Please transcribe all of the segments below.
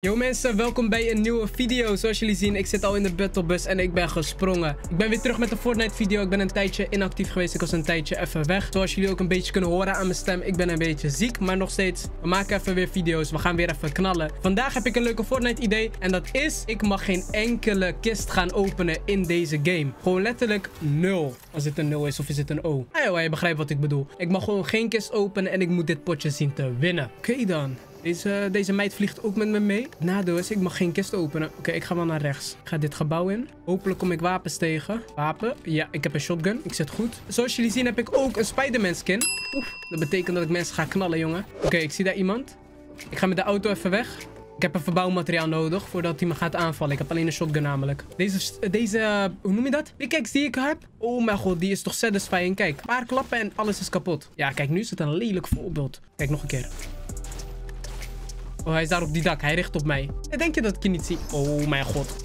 Yo mensen, welkom bij een nieuwe video. Zoals jullie zien, ik zit al in de battlebus en ik ben gesprongen. Ik ben weer terug met de Fortnite video. Ik ben een tijdje inactief geweest. Ik was een tijdje even weg. Zoals jullie ook een beetje kunnen horen aan mijn stem. Ik ben een beetje ziek, maar nog steeds. We maken even weer video's. We gaan weer even knallen. Vandaag heb ik een leuke Fortnite idee. En dat is, ik mag geen enkele kist gaan openen in deze game. Gewoon letterlijk nul. Als dit een nul is of is het een O. Ah joh, je begrijpt wat ik bedoel. Ik mag gewoon geen kist openen en ik moet dit potje zien te winnen. Oké dan. Deze, deze meid vliegt ook met me mee. Is, ik mag geen kist openen. Oké, ik ga wel naar rechts. Ik ga dit gebouw in. Hopelijk kom ik wapens tegen. Wapen. Ja, ik heb een shotgun. Ik zit goed. Zoals jullie zien heb ik ook een Spider-Man skin. Oef, dat betekent dat ik mensen ga knallen, jongen. Oké, ik zie daar iemand. Ik ga met de auto even weg. Ik heb een verbouwmateriaal nodig voordat hij me gaat aanvallen. Ik heb alleen een shotgun namelijk. Deze, deze hoe noem je dat? Kijk, die ik heb. Oh mijn god, die is toch satisfying. Kijk, een paar klappen en alles is kapot. Ja, kijk, nu is het een lelijk voorbeeld. Kijk, nog een keer. Oh, hij is daar op die dak. Hij richt op mij. Denk je dat ik je niet zie? Oh, mijn god.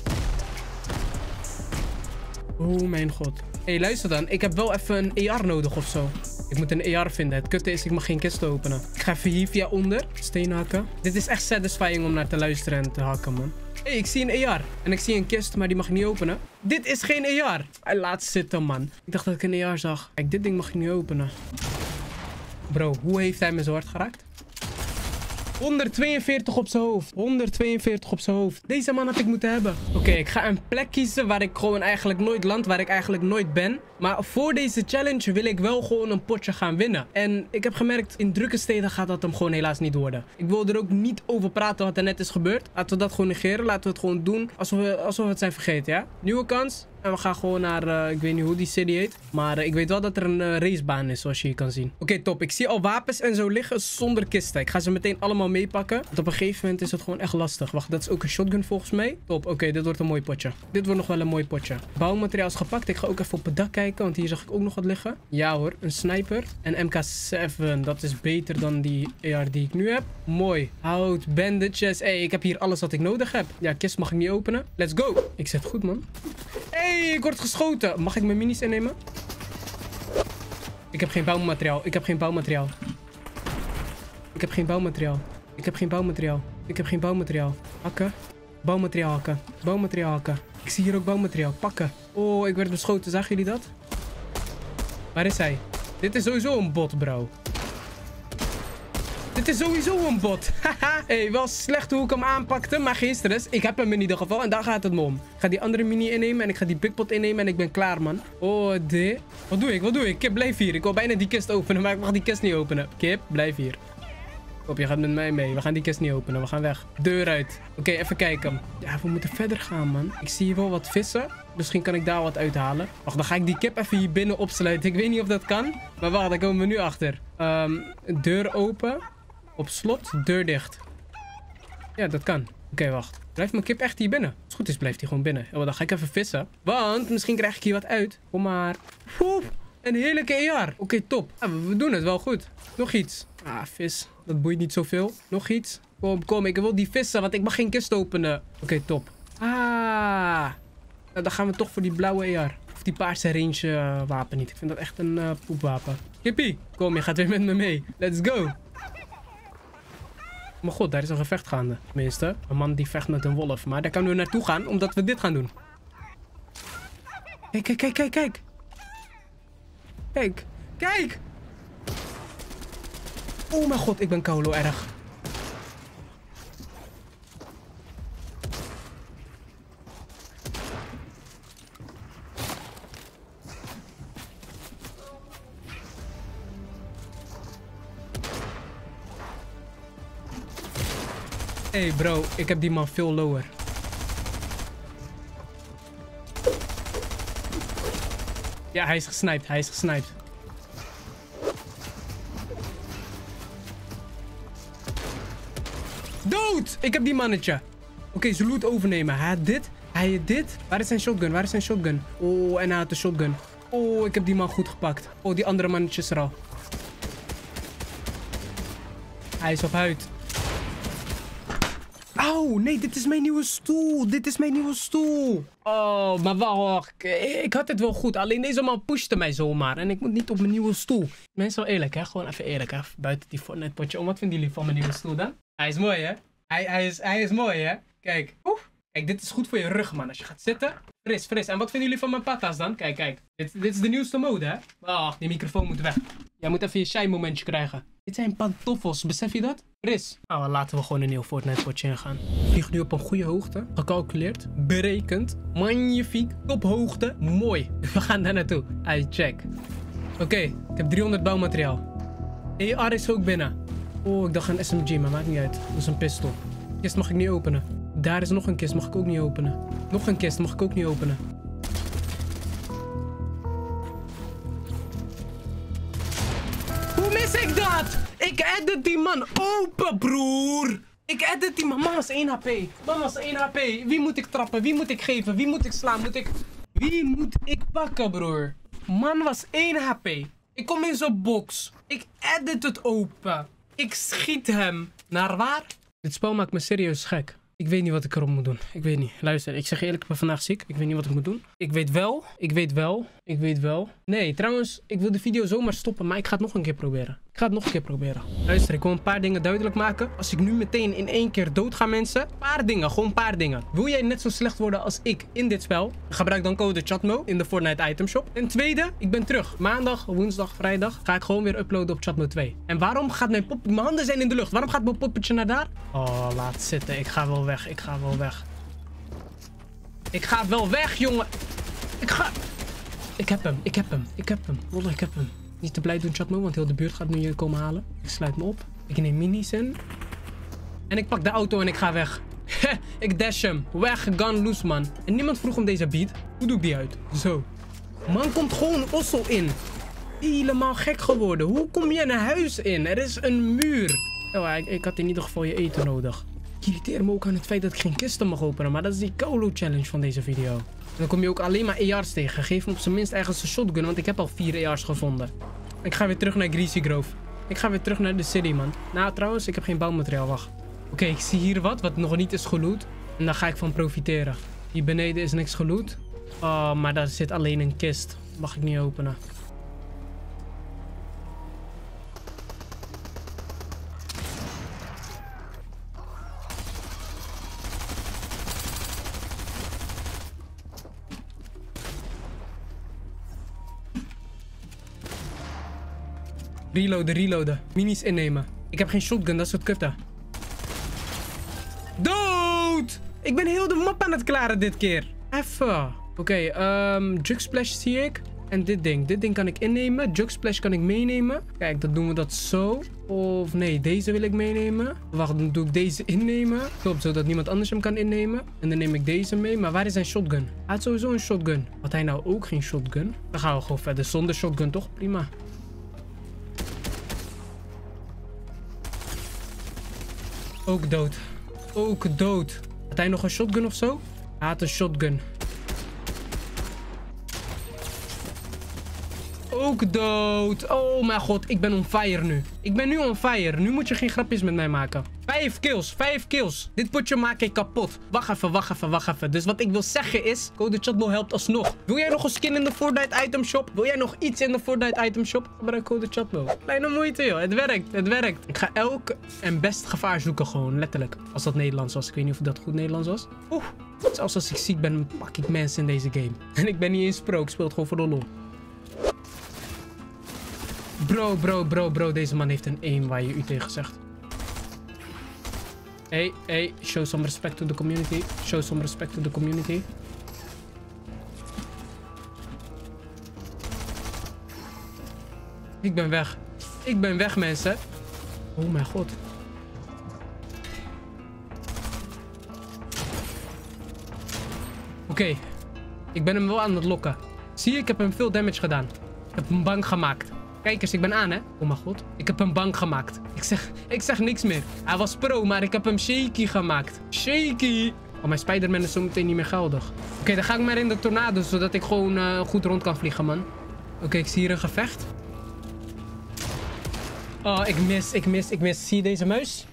Oh, mijn god. Hé, hey, luister dan. Ik heb wel even een AR nodig of zo. Ik moet een AR vinden. Het kutte is, ik mag geen kist openen. Ik ga even hier via onder. Steen hakken. Dit is echt satisfying om naar te luisteren en te hakken, man. Hé, hey, ik zie een AR. En ik zie een kist, maar die mag ik niet openen. Dit is geen AR. Hij laat zitten, man. Ik dacht dat ik een AR zag. Kijk, dit ding mag ik niet openen. Bro, hoe heeft hij me zo hard geraakt? 142 op zijn hoofd. 142 op zijn hoofd. Deze man had ik moeten hebben. Oké, ik ga een plek kiezen waar ik gewoon eigenlijk nooit land. Waar ik eigenlijk nooit ben. Maar voor deze challenge wil ik wel gewoon een potje gaan winnen. En ik heb gemerkt, in drukke steden gaat dat hem gewoon helaas niet worden. Ik wil er ook niet over praten wat er net is gebeurd. Laten we dat gewoon negeren. Laten we het gewoon doen alsof we, alsof we het zijn vergeten, ja? Nieuwe kans. En we gaan gewoon naar, uh, ik weet niet hoe die city heet. Maar uh, ik weet wel dat er een uh, racebaan is, zoals je hier kan zien. Oké, top. Ik zie al wapens en zo liggen zonder kisten. Ik ga ze meteen allemaal meepakken. Want op een gegeven moment is het gewoon echt lastig. Wacht, dat is ook een shotgun volgens mij. Top, oké, dit wordt een mooi potje. Dit wordt nog wel een mooi potje. Bouwmateriaal is gepakt. Ik ga ook even op het dak kijken, want hier zag ik ook nog wat liggen. Ja hoor, een sniper. En MK7, dat is beter dan die AR die ik nu heb. Mooi. Hout, bandages. Hé, hey, ik heb hier alles wat ik nodig heb. Ja, kist mag ik niet openen. Let's go. Ik zit goed, man. Hey, ik word geschoten. Mag ik mijn minis innemen? Ik heb geen bouwmateriaal. Ik heb geen bouwmateriaal. Ik heb geen bouwmateriaal. Ik heb geen bouwmateriaal. Ik heb geen bouwmateriaal. Hakken. Bouwmateriaal hakken. Bouwmateriaal hakken. Ik zie hier ook bouwmateriaal. Pakken. Oh, ik werd beschoten. Zagen jullie dat? Waar is hij? Dit is sowieso een bot, bro. Dit is sowieso een bot. Haha. hey, wel slecht hoe ik hem aanpakte. Maar geen stress. Ik heb hem in ieder geval. En daar gaat het me om. Ik ga die andere mini innemen. En ik ga die big pot innemen. En ik ben klaar, man. Oh, dit. Wat doe ik? Wat doe ik? Kip, blijf hier. Ik wil bijna die kist openen. Maar ik mag die kist niet openen. Kip, blijf hier. Op, je gaat met mij mee. We gaan die kist niet openen. We gaan weg. Deur uit. Oké, even kijken. Ja, we moeten verder gaan, man. Ik zie hier wel wat vissen. Misschien kan ik daar wat uithalen. Wacht, dan ga ik die kip even hier binnen opsluiten. Ik weet niet of dat kan. Maar wacht, daar komen we nu achter. Um, deur open. Op slot. Deur dicht. Ja, dat kan. Oké, wacht. Blijft mijn kip echt hier binnen? Als het goed is, blijft hij gewoon binnen. Oh, dan ga ik even vissen. Want misschien krijg ik hier wat uit. Kom maar. Poef. Een heerlijke AR. Oké, top. Ja, we doen het wel goed. Nog iets. Ah, vis. Dat boeit niet zoveel. Nog iets. Kom, kom. Ik wil die vissen, want ik mag geen kist openen. Oké, top. Ah. Nou, dan gaan we toch voor die blauwe AR. Of die paarse range uh, wapen niet. Ik vind dat echt een uh, poepwapen. Kippie, kom, je gaat weer met me mee. Let's go. Mijn god, daar is een gevecht gaande. Tenminste, een man die vecht met een wolf. Maar daar kunnen we naartoe gaan, omdat we dit gaan doen. Kijk, kijk, kijk, kijk, kijk. Kijk, kijk. Oh mijn god, ik ben Kolo erg. Hey bro, ik heb die man veel lower. Ja, hij is gesniped. Hij is gesniped. Dood! Ik heb die mannetje. Oké, ze loot overnemen. Hij had dit. Hij had dit. Waar is zijn shotgun? Waar is zijn shotgun? Oh, en hij had de shotgun. Oh, ik heb die man goed gepakt. Oh, die andere mannetje is er al. Hij is op huid. Oh, nee, dit is mijn nieuwe stoel. Dit is mijn nieuwe stoel. Oh, maar wacht. Ik had het wel goed. Alleen deze man pushte mij zomaar. En ik moet niet op mijn nieuwe stoel. Mensen, wel eerlijk, hè? Gewoon even eerlijk, hè? Buiten die Fortnite potje om. Wat vinden jullie van mijn nieuwe stoel dan? Hij is mooi, hè? Hij, hij, is, hij is mooi, hè? Kijk. Oeh. Kijk, dit is goed voor je rug, man. Als je gaat zitten. Fris, fris. En wat vinden jullie van mijn patas dan? Kijk, kijk. Dit, dit is de nieuwste mode, hè? Oh, die microfoon moet weg. Jij moet even je shy momentje krijgen. Dit zijn pantoffels, besef je dat? Fris. Nou, laten we gewoon een nieuw Fortnite potje ingaan. Vlieg nu op een goede hoogte. Gecalculeerd. Berekend. Magnifiek. Tophoogte. Mooi. We gaan daar naartoe. Hij check. Oké, ik heb 300 bouwmateriaal. AR is ook binnen. Oh, ik dacht een SMG, maar maakt niet uit. Dat is een pistool. Kist mag ik niet openen. Daar is nog een kist, mag ik ook niet openen. Nog een kist, mag ik ook niet openen. Ik edit die man open, broer. Ik edit die man. Man was 1 HP. Man was 1 HP. Wie moet ik trappen? Wie moet ik geven? Wie moet ik slaan? Moet ik... Wie moet ik pakken, broer? Man was 1 HP. Ik kom in zijn box. Ik edit het open. Ik schiet hem. Naar waar? Dit spel maakt me serieus gek. Ik weet niet wat ik erop moet doen. Ik weet niet. Luister, ik zeg eerlijk, ik ben vandaag ziek. Ik weet niet wat ik moet doen. Ik weet wel. Ik weet wel. Ik weet wel. Nee, trouwens, ik wil de video zomaar stoppen, maar ik ga het nog een keer proberen. Ik ga het nog een keer proberen. Luister, ik wil een paar dingen duidelijk maken. Als ik nu meteen in één keer dood ga, mensen. Paar dingen, gewoon een paar dingen. Wil jij net zo slecht worden als ik in dit spel? Gebruik dan code CHATMO in de Fortnite Item Shop. En tweede, ik ben terug. Maandag, woensdag, vrijdag ga ik gewoon weer uploaden op CHATMO 2. En waarom gaat mijn pop... Mijn handen zijn in de lucht. Waarom gaat mijn poppetje naar daar? Oh, laat zitten. Ik ga wel weg. Ik ga wel weg. Ik ga wel weg, jongen. Ik ga... Ik heb hem. Ik heb hem. Ik heb hem. Ik heb hem. Niet te blij doen, Chatmo, want heel de buurt gaat nu je komen halen. Ik sluit me op. Ik neem minis in. En ik pak de auto en ik ga weg. ik dash hem. Weg, gun loose, man. En niemand vroeg om deze beat. Hoe doe ik die uit? Zo. Man komt gewoon ossel in. Helemaal gek geworden. Hoe kom je een huis in? Er is een muur. Oh, ik, ik had in ieder geval je eten nodig. Ik irriteer me ook aan het feit dat ik geen kisten mag openen. Maar dat is die Colo challenge van deze video. Dan kom je ook alleen maar AR's tegen. Geef me op zijn minst ergens een shotgun, want ik heb al vier AR's gevonden. Ik ga weer terug naar Greasy Grove. Ik ga weer terug naar de city, man. Nou, trouwens, ik heb geen bouwmateriaal. Wacht. Oké, ik zie hier wat, wat nog niet is geloot. En daar ga ik van profiteren. Hier beneden is niks geloot. Oh, maar daar zit alleen een kist. Mag ik niet openen. Reloaden, reloaden. Minis innemen. Ik heb geen shotgun, dat is het kutte. Dood! Ik ben heel de map aan het klaren dit keer. Even. Oké, okay, um, Jug Splash zie ik. En dit ding. Dit ding kan ik innemen. Jug Splash kan ik meenemen. Kijk, dan doen we dat zo. Of nee, deze wil ik meenemen. Wacht, dan doe ik deze innemen. Klopt, zodat niemand anders hem kan innemen. En dan neem ik deze mee. Maar waar is zijn shotgun? Hij had sowieso een shotgun. Had hij nou ook geen shotgun? Dan gaan we gewoon verder zonder shotgun, toch? Prima. Ook dood. Ook dood. Had hij nog een shotgun of zo? Hij had een shotgun. Ook dood. Oh mijn god, ik ben on fire nu. Ik ben nu on fire. Nu moet je geen grapjes met mij maken. Vijf kills, vijf kills. Dit potje maak ik kapot. Wacht even, wacht even, wacht even. Dus wat ik wil zeggen is, code chatball helpt alsnog. Wil jij nog een skin in de Fortnite item shop? Wil jij nog iets in de Fortnite item shop? Gebruik code chatball. Kleine moeite joh, het werkt, het werkt. Ik ga elk en best gevaar zoeken gewoon, letterlijk. Als dat Nederlands was. Ik weet niet of dat goed Nederlands was. Oeh, zelfs als ik ziek ben, pak ik mensen in deze game. En ik ben niet eens pro, ik speel het gewoon voor de lol. Bro, bro, bro, bro. Deze man heeft een aim waar je u tegen zegt. Hey, hey. Show some respect to the community. Show some respect to the community. Ik ben weg. Ik ben weg, mensen. Oh mijn god. Oké. Ik ben hem wel aan het lokken. Zie je, ik heb hem veel damage gedaan. Ik heb hem bang gemaakt. Kijk eens, ik ben aan, hè? Oh mijn god. Ik heb hem bang gemaakt. Ik zeg, ik zeg niks meer. Hij was pro, maar ik heb hem shaky gemaakt. Shaky. Oh, mijn Spider-Man is zo meteen niet meer geldig. Oké, dan ga ik maar in de tornado, zodat ik gewoon uh, goed rond kan vliegen, man. Oké, ik zie hier een gevecht. Oh, ik mis, ik mis, ik mis. Zie je deze muis?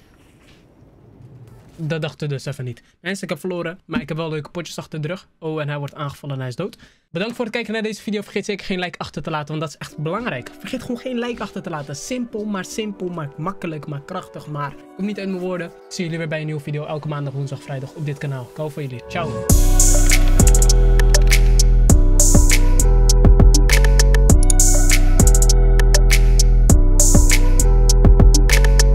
Dat dachten dus even niet. Mensen, ik heb verloren, maar ik heb wel leuke potjes achter de rug. Oh, en hij wordt aangevallen en hij is dood. Bedankt voor het kijken naar deze video. Vergeet zeker geen like achter te laten, want dat is echt belangrijk. Vergeet gewoon geen like achter te laten. Simpel, maar simpel, maar makkelijk, maar krachtig, maar... Kom niet uit mijn woorden. Ik zie jullie weer bij een nieuwe video elke maandag, woensdag, vrijdag op dit kanaal. Ik hou jullie. Ciao.